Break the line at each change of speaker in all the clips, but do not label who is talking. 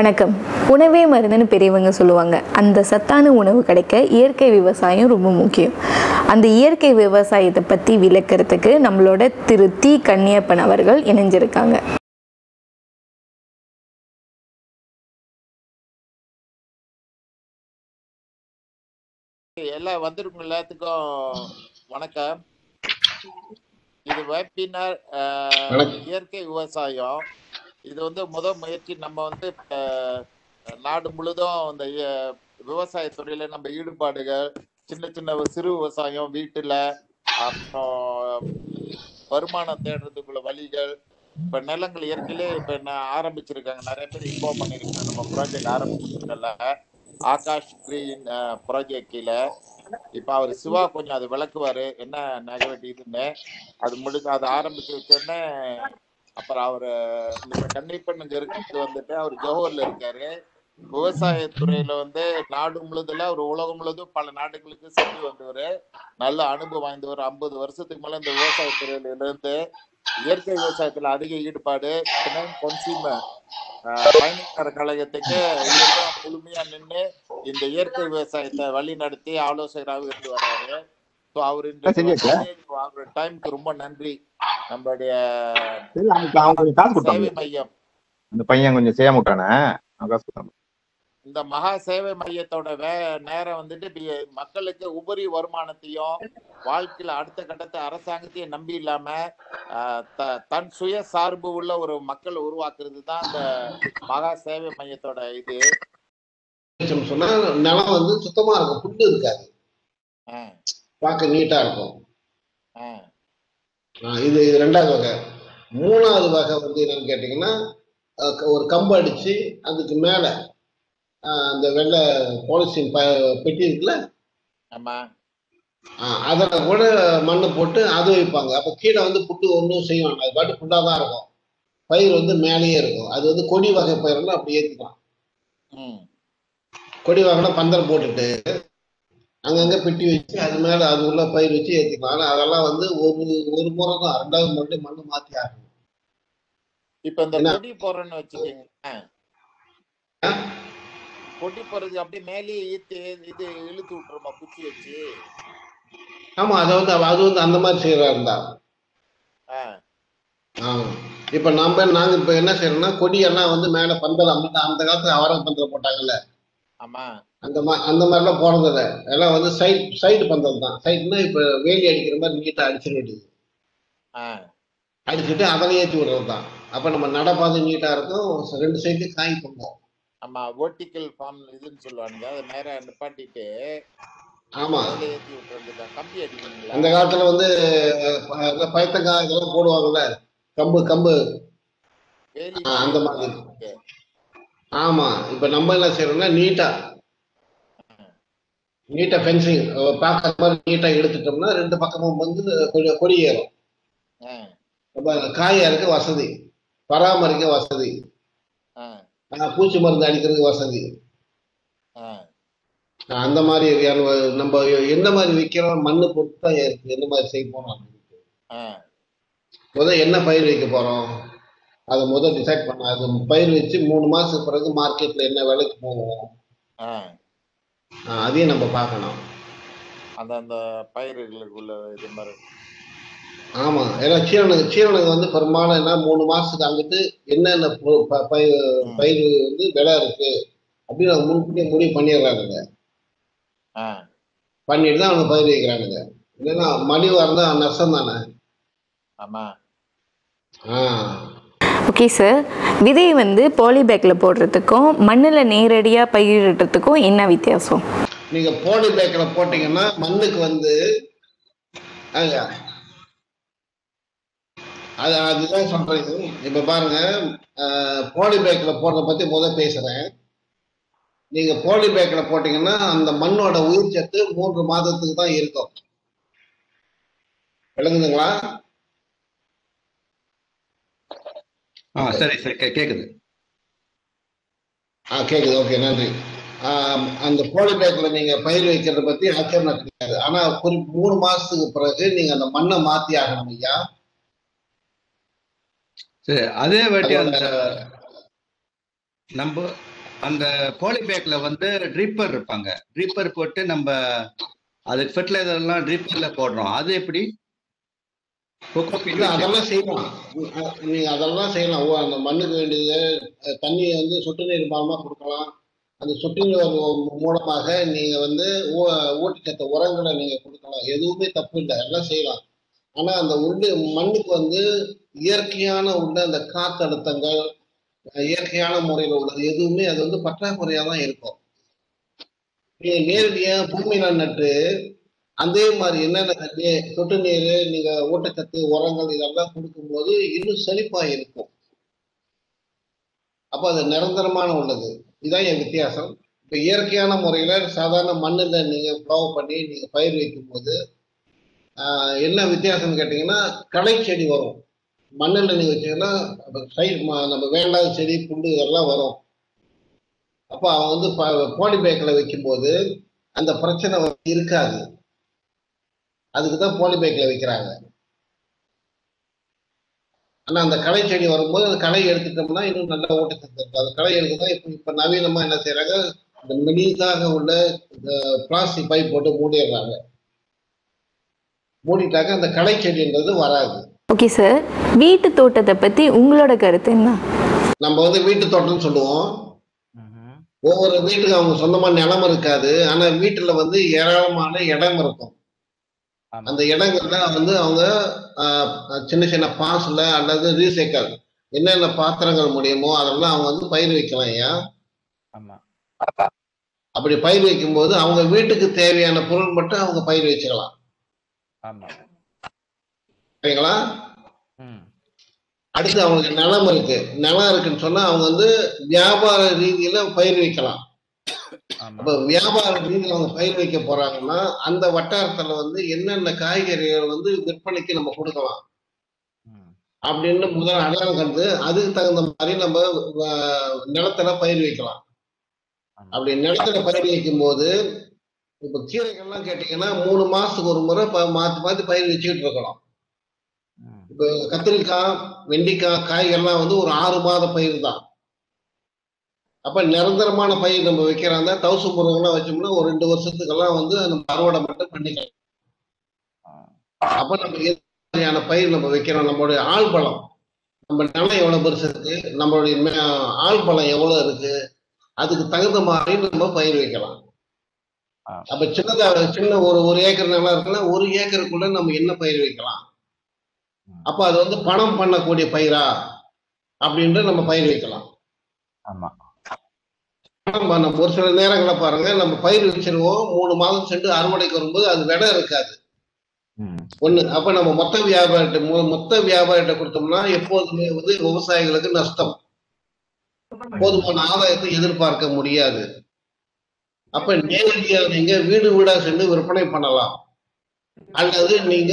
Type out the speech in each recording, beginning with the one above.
வணக்கம். உணவே மருந்துன்னு பெரியவங்க சொல்லுவாங்க. அந்த சத்தான உணவு கிடைக்க இயற்கை விவசாயம் ரொம்ப முக்கியம். அந்த இயற்கை விவசாயத்தை பற்றி விளக்கறதுக்கு நம்மளோட திரு தி கன்னியப்பன் அவர்கள் இணைஞ்சிருக்காங்க.
எல்லாம் வந்திருக்கும் எல்லாத்துக்கும் வணக்கம். இது வெபினார்
வணக்கம்.
இயற்கை விவசாயம். இது வந்து முதல் முயற்சி. நம்ம வந்து நாடு முழுதும் அந்த விவசாய துறையில நம்ம ஈடுபாடுகள் சின்ன சின்ன சிறு விவசாயம் வீட்டுல அப்புறம் வருமானம் தேடுறதுக்குள்ள வழிகள் இப்ப நிலங்கள் இயற்கையிலே இப்ப என்ன ஆரம்பிச்சிருக்காங்க. நிறைய பேர் இன்ஃபார்ம் பண்ணிருக்காங்க. நம்ம ப்ராஜெக்ட் ஆரம்பிச்சிருக்கல ஆகாஷ் கிரீன் ப்ராஜெக்ட் கீழே. இப்ப அவர் சிவா கொஞ்சம் அது விளக்குவாரு. என்ன நெகட்டிவ்னு அது முடிஞ்சு அதை ஆரம்பிச்சு வச்சோடனே அப்புறம் அவரு இந்த கன்னிப்பண்ணு இங்க இருக்கிறது வந்துட்டு அவர் ஜோஹர்ல இருக்காரு. விவசாயத்துறையில வந்து நாடு முழுதுல ஒரு உலகம் முழுதும் பல நாடுகளுக்கு சென்று வந்தவர். நல்ல அனுபவம் வாய்ந்தவர். ஐம்பது வருஷத்துக்கு மேல இந்த விவசாயத்துறையில இருந்து இயற்கை விவசாயத்துல அதிக ஈடுபாடு கன்சியூமர் பயணிக்கிற கழகத்துக்கு முழுமையா நின்று இந்த இயற்கை விவசாயத்தை வழி நடத்தி ஆலோசகராக இருந்து வர்றாரு. ஸோ அவர் இந்த டைம்க்கு ரொம்ப நன்றி. நம்மளுடைய சேவை மையம்.
அந்த பையன் கொஞ்சம் காசு கொடுத்தாங்க
இந்த மகா சேவை மையத்தோட வே நேரம் வந்துட்டு மக்களுக்கு உபரி வருமானத்தையும் வாழ்க்கையில அடுத்த கட்டத்தை அரசாங்கத்தையும் நம்பி இல்லாம தன் சுய சார்பு உள்ள ஒரு மக்கள் உருவாக்குறது தான் இந்த மகா சேவை மையத்தோட இது.
சொன்னா நிலம் வந்து சுத்தமா இருக்கும் புல்லு இருக்காது. பார்க்க நீட்டா இருக்கும். இது இது ரெண்டாவது வகை. மூணாவது வகை வந்து என்னன்னு கேட்டீங்கன்னா ஒரு கம்பு அடிச்சு அதுக்கு மேல அந்த வெள்ளை பாலிசின் ப பெட்டி இருக்குல்ல? அதில் கூட மண்ணு போட்டு அது வைப்பாங்க. அப்போ கீழே வந்து புட்டு ஒன்றும் செய்ய வேண்டாம். அது பாட்டு புட்டாக தான் இருக்கும். பயிர் வந்து மேலேயே இருக்கும். அது வந்து கொடி வகை பயிரெல்லாம் அப்படி ஏற்றிக்கலாம்
ம்.
கொடி வகைனா பந்தல் போட்டுட்டு அங்கங்க பெட்டி வச்சு அது மேல அது உள்ள பயிர் வச்சு ஏத்திக்கலாம் ஆனா அதெல்லாம் வந்து ஒரு ஒரு முறை தான். ரெண்டாவது முறை மண்ணு மாத்தி ஆகணும்
இப்ப இந்த? கொடி போறேன்னு வச்சுக்கோங்க கொடி போறது அப்படியே மேலேயே ஈத்து இது இழுத்து விட்டுருமா குச்சி வச்சு?
ஆமா அதை வந்து அது வந்து அந்த மாதிரி செய்யறா இருந்தா. இப்ப நம்ம நாங்க இப்ப என்ன செய்யறோம்னா கொடியெல்லாம் வந்து மேல பந்தல் அந்த அந்த காலத்துல அவரை பந்தல் போட்டாங்கல்ல. அந்த மாதிரி அந்த மாதிரிலாம் போறது இல்ல. எல்லாம் வந்து சைட் சைடு பந்தல் தான். சைடுனா இப்ப வேலி அடிக்கிற மாதிரி நீட்டா அடிச்சிட வேண்டியது. அடிச்சுட்டு அதில் ஏற்றி விடுறது தான். அப்ப நம்ம நடப்பாதை நீட்டா இருக்கும். ரெண்டு சைட்லயும் காய் பொங்கும்
ஆமா வெர்டிக்கல் ஃபார்ம் இதுன்னு சொல்லுவானுங்க. அதை நேரா நிப்பாட்டிட்டு
ஆமா.
ஏத்தி விட்டுறது கம்பி அடிக்கணுங்களா
அந்த காலத்துல வந்து பயத்தங்காய் இதெல்லாம் போடுவாங்கல்ல. கம்பு கம்பு. அந்த மாதிரி.
இருக்கு.
ஆமா இப்ப நம்ம என்ன செய்யறோம்னா நீட்டா நீட்டா ஃபென்சிங் பார்க்காத மாதிரி நீட்டா எடுத்துட்டோம்னா ரெண்டு பக்கமும் வந்து கொஞ்சம் கொடி ஏறும். அப்ப காய் அறுக்க வசதி பராமரிக்க வசதி பூச்சி மருந்து அடிக்கிறதுக்கு வசதி. அந்த மாதிரி நம்ம எந்த மாதிரி வைக்கிறோம் மண்ணு பொறுத்து தான் இருக்கு எந்த மாதிரி செய்ய போறோம்? முதல் என்ன பயிர் வைக்க போறோம்? அதை முதல் டிசைட் பண்ண அது பயிர் வச்சு மூணு மாசத்துக்கு பிறகு மார்க்கெட்ல என்ன விலைக்கு போகும்
ஆ.
அதையும் நம்ம பார்க்கணும்.
அந்த அந்த பயிர்களுக்குள்ள இது மாதிரி.
ஆமா. ஏன்னா சீரனுக்கு சீரனுக்கு வந்து பெரும்பாலும் என்ன மூணு மாசத்துக்கு அங்கிட்டு என்னென்ன பயிர் பயிர் வந்து விலை இருக்கு அப்படின்னு முன்கூட்டியே முடிவு பண்ணிடுறானுங்க.
ஆ,
பண்ணிட்டு தான் அவங்க பயிர் வைக்கிறானுங்க. இல்லைன்னா மலிவா இருந்தா நஷ்டம் தானே
ஆமா.
ஆஹ்
ஓகே சார் விதையை வந்து பாலிபேக்கில் போடுறதுக்கும் மண்ணில் நேரடியாக பயிரிடுறதுக்கும் என்ன வித்தியாசம்?
நீங்கள் பாலிபேக்கில் போட்டிங்கன்னா மண்ணுக்கு வந்து அது அதுதான் சொல்றீங்க இப்ப பாருங்க போலி பேக்ல போடுறத பத்தி முதல் பேசுறேன். நீங்க போலி பேக்ல போட்டீங்கன்னா அந்த மண்ணோட உயிர் சத்து மூன்று மாதத்துக்கு தான் இருக்கும். விளங்குதுங்களா
ஆ சரி சரி கேக்குது.
ஆ கேக்குது. ஓகே நன்றி. அந்த போலி பேக்ல நீங்க பயிர் வைக்கிறத பத்தி ஆச்சரியம் கிடையாது. ஆனா குறி மூணு மாசத்துக்கு பிறகு நீங்க அந்த மண்ணை மாத்தி ஆகணும் ஐயா.
சரி அதே வாட்டி அந்த நம்ம அந்த போலி பேக்ல வந்து ட்ரிப்பர் இருப்பாங்க. ட்ரிப்பர் போட்டு நம்ம அதுக்கு ஃபெர்டிலைசர் எல்லாம் ட்ரிப்பர்ல போடுறோம். அது எப்படி?
இல்ல அதெல்லாம் செய்யலாம். நீங்க அதெல்லாம் செய்யலாம். ஓ அந்த மண்ணுக்கு வேண்டியது தண்ணியை வந்து சொட்டு நீர் மூலமா கொடுக்கலாம். அந்த சொட்டு நீர் மூலமாக நீங்க வந்து ஊட்டச்சத்து உரங்களை நீங்க கொடுக்கலாம். எதுவுமே தப்பு இல்லை. எல்லாம் செய்யலாம். ஆனா அந்த உள்ள மண்ணுக்கு வந்து இயற்கையான உள்ள அந்த காத்தழுத்தங்கள் இயற்கையான முறையில் உள்ளது எதுவுமே அது வந்து பற்றாக்குறையா தான் இருக்கும். நீங்க நேரடியா பூமியில நட்டு அதே மாதிரி என்னென்ன தண்ணி சொட்டு நீர் நீங்க ஊட்டச்சத்து உரங்கள் இதெல்லாம் கொடுக்கும்போது இன்னும் செழிப்பா இருக்கும். அப்ப அது நிரந்தரமான உள்ளது. இதான் என் வித்தியாசம். இப்ப இயற்கையான முறையில சாதாரண மண்ணுல நீங்க ப்ளவ் பண்ணி நீங்க பயிர் வைக்கும்போது என்ன வித்தியாசம்னு கேட்டீங்கன்னா களை செடி வரும். மண்ணில் நீங்க வச்சீங்கன்னா சைட் நம்ம வேண்டாத செடி புண்டு இதெல்லாம் வரும். அப்போ அவன் வந்து போலி பேக்கில் வைக்கும்போது அந்த பிரச்சனை இருக்காது. அதுக்கு தான் போலி பேக்கில் வைக்கிறாங்க. ஆனா அந்த களை செடி வரும்போது அந்த களை எடுத்துட்டோம்னா இன்னும் நல்ல ஊட்டச்சத்து இருக்கும் அந்த களை எடுக்க தான் இப்போ இப்போ நவீனமா என்ன செய்யறாங்க இந்த மெலிதாக உள்ள பிளாஸ்டிக் பைப் போட்டு மூடிடுறாங்க. மூடிட்டாக்க அந்த களை செடின்றது வராது.
ஓகே சார் வீட்டு தோட்டத்தை பற்றி உங்களோட கருத்து என்ன?
நம்ம வந்து வீட்டு தோட்டம்னு சொல்லுவோம். ஒவ்வொரு வீட்டுக்கு அவங்க சொந்தமா நிலம் இருக்காது. ஆனா வீட்டுல வந்து ஏராளமான இடம் இருக்கும். அந்த இடங்கள்ல வந்து அவங்க ஆஹ், சின்ன சின்ன பாஸ்ல அல்லது ரீசைக்கிள் என்னென்ன பாத்திரங்கள் முடியுமோ அதெல்லாம் அவங்க வந்து பயிர் வைக்கலாம் ஐயா.
ஆமா.
அப்படி பயிர் வைக்கும்போது அவங்க வீட்டுக்கு தேவையான பொருள் மட்டும் அவங்க பயிர் வச்சுக்கலாம்
ஆமா.
சரிங்களா? அடுத்து அவங்களுக்கு நிலம் இருக்கு. நிலம் இருக்குன்னு சொன்னா அவங்க வந்து வியாபார ரீதியில பயிர் வைக்கலாம். அப்ப வியாபார ரீதியில் அவங்க பயிர் வைக்க போறாங்கன்னா அந்த வட்டாரத்துல வந்து என்னென்ன காய்கறிகள் வந்து விற்பனைக்கு நம்ம கொடுக்கலாம்? அப்படின்னு முதல்ல அடையாளம் கண்டு அதுக்கு தகுந்த மாதிரி நம்ம நிலத்துல பயிர் வைக்கலாம். அப்படி நிலத்துல பயிர் வைக்கும் போது இப்ப கீரைகள்லாம் கேட்டீங்கன்னா மூணு மாசத்துக்கு ஒரு முறை மாத்தி மாத்தி பயிர் வச்சுக்கிட்டு இருக்கணும்
ம்.
இப்ப கத்திரிக்காய் வெண்டைக்காய் காய்கள்லாம் வந்து ஒரு ஆறு மாத பயிர் தான் அப்ப நிரந்தரமான பயிர் நம்ம வைக்கிறாங்க. தவசு முருகெல்லாம் வச்சோம்னா ஒரு ரெண்டு வருஷத்துக்கெல்லாம் வந்து நம்ம அறுவடை மட்டும் பண்ணிக்கலாம். அப்ப நம்ம பயிர் நம்ம வைக்கிறோம்? நம்மளுடைய ஆள் பலம். நம்ம நிலம் எவ்வளவு பெருசு இருக்கு? நம்மளுடைய ஆள் பலம் எவ்வளவு இருக்கு? அதுக்கு தகுந்த மாதிரி நம்ம பயிர் வைக்கலாம். அப்ப சின்னதா சின்ன ஒரு ஒரு ஏக்கர் நிலம் இருக்குன்னா ஒரு ஏக்கருக்குள்ள நம்ம என்ன பயிர் வைக்கலாம். அப்ப அது வந்து பணம் பண்ணக்கூடிய பயிரா அப்படின்ட்டு நம்ம பயிர் வைக்கலாம்.
ஆமா.
பணம் பண்ண ஒரு சில நேரங்களை பாருங்க நம்ம பயிர் வச்சிருவோம் மூணு மாதம் சென்று அறுவடைக்கு வரும்போது அது விடை இருக்காது. ஒண்ணு அப்ப நம்ம மொத்த வியாபாரிட்ட மொத்த வியாபாரிட்ட கொடுத்தோம்னா எப்போதுமே வந்து விவசாயிகளுக்கு நஷ்டம். போதுமான ஆதாயத்தை எதிர்பார்க்க முடியாது. அப்ப நேரடியா நீங்க வீடு வீடா சென்று விற்பனை பண்ணலாம். அல்லது நீங்க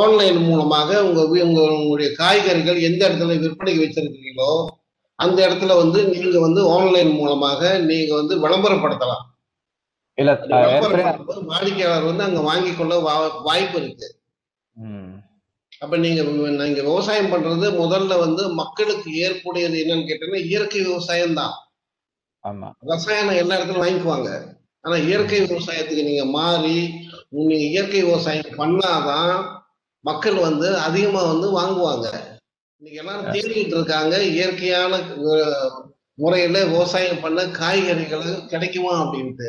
ஆன்லைன் மூலமாக உங்க உங்களுடைய காய்கறிகள் எந்த இடத்துல விற்பனைக்கு வச்சிருக்கீங்களோ அந்த இடத்துல வந்து நீங்க வந்து ஆன்லைன் மூலமாக நீங்க வந்து விளம்பரப்படுத்தலாம்.
இல்ல
வாடிக்கையாளர் வந்து அங்க வாங்கிக் கொள்ள வாய்ப்பு இருக்கு. அப்ப நீங்க நீங்க விவசாயம் பண்றது முதல்ல வந்து மக்களுக்கு ஏற்புடையது என்னன்னு கேட்டீங்கன்னா இயற்கை விவசாயம் தான். ரசாயனம் எல்லா இடத்துலயும் வாங்கிக்குவாங்க. ஆனா இயற்கை விவசாயத்துக்கு நீங்க மாறி நீங்க இயற்கை விவசாயம் பண்ணாதான் மக்கள் வந்து அதிகமா வந்து வாங்குவாங்க. இன்னைக்கு எல்லாரும் தேடிட்டு இருக்காங்க. இயற்கையான முறையில விவசாயம் பண்ண காய்கறிகள் கிடைக்குமா அப்படின்ட்டு.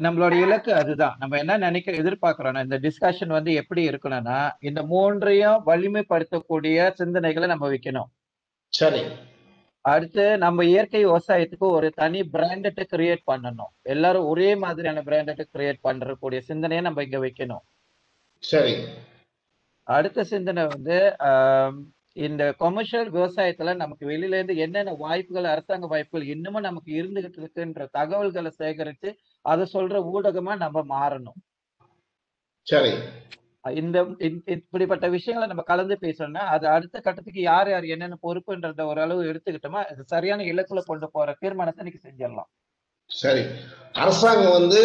நம்மளோட இலக்கு அதுதான். நம்ம என்ன நினைக்க எதிர்பார்க்கிறோம்னா இந்த டிஸ்கஷன் வந்து எப்படி இருக்கணும்னா இந்த மூன்றையும் வலிமைப்படுத்தக்கூடிய சிந்தனைகளை நம்ம வைக்கணும்.
சரி.
அடுத்து நம்ம இயற்கை விவசாயத்துக்கு ஒரு தனி பிராண்டட்டை கிரியேட் பண்ணணும். எல்லாரும் ஒரே மாதிரியான பிராண்டட்டை கிரியேட் பண்றக்கூடிய சிந்தனையை நம்ம இங்க வைக்கணும்.
சரி.
அடுத்த சிந்தனை வந்து இந்த கொமர்ஷியல் விவசாயத்துல நமக்கு வெளியில இருந்து என்னென்ன வாய்ப்புகள் அரசாங்க வாய்ப்புகள் இன்னமும் நமக்கு இருந்துகிட்டு இருக்குன்ற தகவல்களை சேகரித்து அதை சொல்ற ஊடகமா நம்ம மாறணும்.
சரி.
இந்த இப்படிப்பட்ட விஷயங்களை நம்ம கலந்து பேசணும்னா அது அடுத்த கட்டத்துக்கு யார் யார் என்னென்ன பொறுப்புன்றத ஓரளவு எடுத்துக்கிட்டோமா சரியான இலக்குல கொண்டு போற தீர்மானத்தை இன்னைக்கு செஞ்சிடலாம்.
சரி. அரசாங்கம் வந்து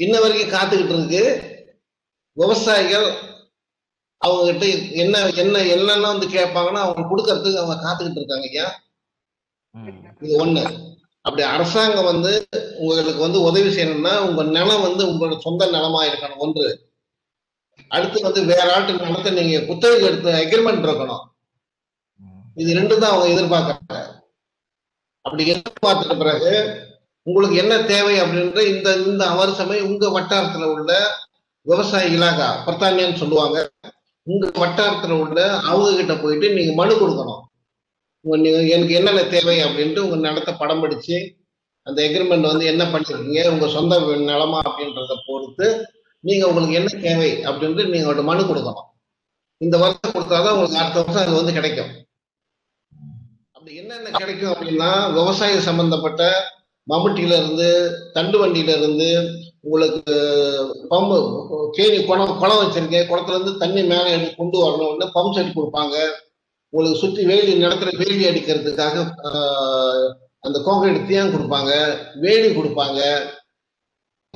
இன்ன வரைக்கும் காத்துக்கிட்டு இருக்கு. விவசாயிகள் அவங்க கிட்ட என்ன என்ன என்னென்ன வந்து கேட்பாங்கன்னா அவங்க கொடுக்கறதுக்கு அவங்க காத்துக்கிட்டு இருக்காங்க ஐயா இது ஒண்ணு. அப்படி அரசாங்கம் வந்து உங்களுக்கு வந்து உதவி செய்யணும்னா உங்க நிலம் வந்து உங்களோட சொந்த நிலமா இருக்கணும் ஒன்று. அடுத்து வந்து வேற ஆட்டு நிலத்தை நீங்க குத்தகைக்கு எடுத்து அக்ரிமெண்ட் இருக்கணும். இது ரெண்டு தான் அவங்க எதிர்பார்க்கறாங்க. அப்படி எதிர்பார்த்துட்ட பிறகு உங்களுக்கு என்ன தேவை அப்படின்ற இந்த இந்த அவரசமே உங்க வட்டாரத்துல உள்ள விவசாய இலாகா பிரத்தானியான்னு சொல்லுவாங்க. உங்க வட்டாரத்துல உள்ள அவங்க கிட்ட போயிட்டு நீங்க மனு கொடுக்கணும். உங்க நீங்க எனக்கு என்னென்ன தேவை அப்படின்ட்டு உங்க நிலத்தை படம் பிடிச்சு அந்த எக்ரிமெண்ட் வந்து என்ன பண்ணிருக்கீங்க உங்க சொந்த நிலமா அப்படின்றத பொறுத்து நீங்க உங்களுக்கு என்ன தேவை அப்படின்ட்டு நீங்க ஒரு மனு கொடுக்கணும். இந்த வருஷம் கொடுத்தாதான் உங்களுக்கு அடுத்த வருஷம் அது வந்து கிடைக்கும். அப்படி என்னென்ன கிடைக்கும் அப்படின்னா விவசாயம் சம்பந்தப்பட்ட மம்முட்டியில இருந்து தண்டு வண்டியில இருந்து உங்களுக்கு பம்பு கேணி குளம் குளம் வச்சிருக்கேன். குளத்துல இருந்து தண்ணி மேலே எடுத்து கொண்டு வரணும்னு பம்ப் செட் கொடுப்பாங்க. உங்களுக்கு சுற்றி வேலி நிலத்துல வேலி அடிக்கிறதுக்காக அந்த கான்கிரீட் தீயம் கொடுப்பாங்க. வேலி கொடுப்பாங்க.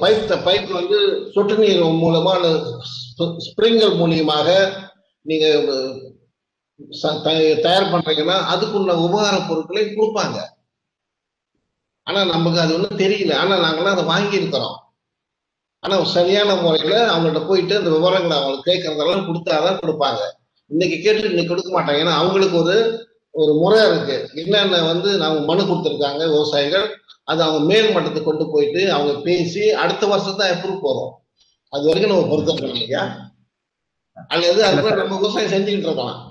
பைப் பைப் வந்து சொட்டு நீர் மூலமா ஸ்ப்ரிங்கர் மூலியமாக நீங்க ச- தயார் பண்றீங்கன்னா அதுக்குள்ள உபகார பொருட்களை கொடுப்பாங்க. ஆனா நமக்கு அது ஒன்றும் தெரியல. ஆனா நாங்களாம் அதை வாங்கியிருக்கிறோம். ஆனா சரியான முறையில அவங்கள்ட்ட போயிட்டு அந்த விவரங்களை அவங்களுக்கு கேட்கறதெல்லாம் கொடுத்தாதான் கொடுப்பாங்க. இன்னைக்கு கேட்டு இன்னைக்கு கொடுக்க மாட்டாங்க. ஏன்னா அவங்களுக்கு ஒரு ஒரு முறை இருக்கு. என்னென்ன வந்து நாங்க மனு கொடுத்துருக்காங்க விவசாயிகள் அது அவங்க மேல் மட்டத்துக்கு கொண்டு போயிட்டு அவங்க பேசி அடுத்த வருஷம் தான் எப்ரூவ் போறோம். அது வரைக்கும் நம்ம பொறுத்தவரை இல்லையா? அல்லது அதுக்கு நம்ம விவசாயம் செஞ்சுக்கிட்டு இருக்கலாம்.